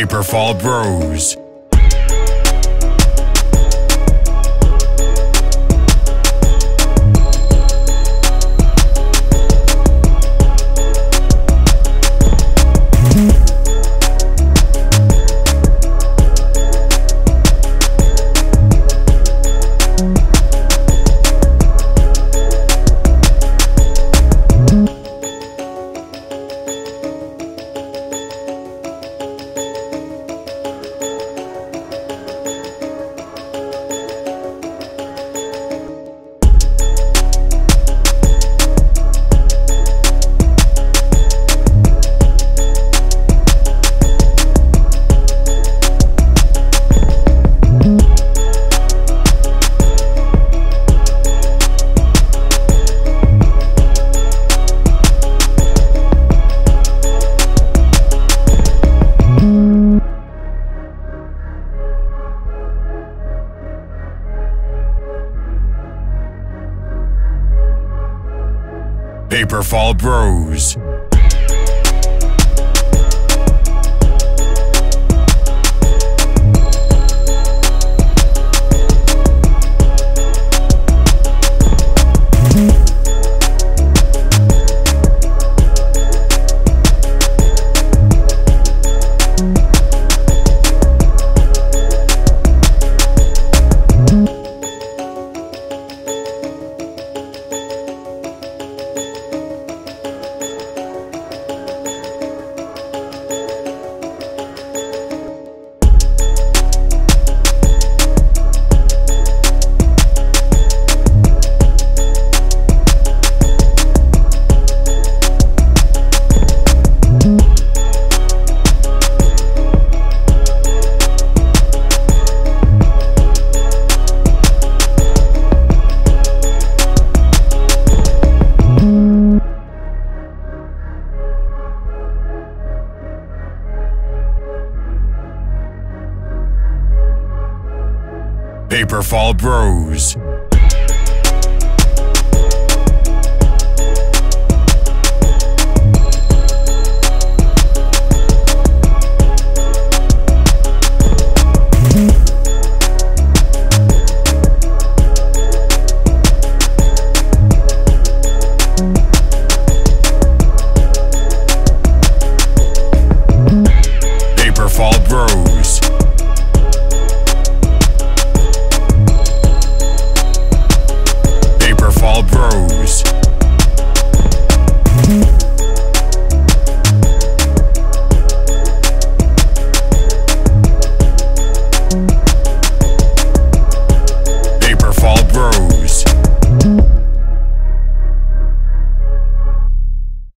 Paperfall Bros. Paperfall Bros. Paperfall Bros.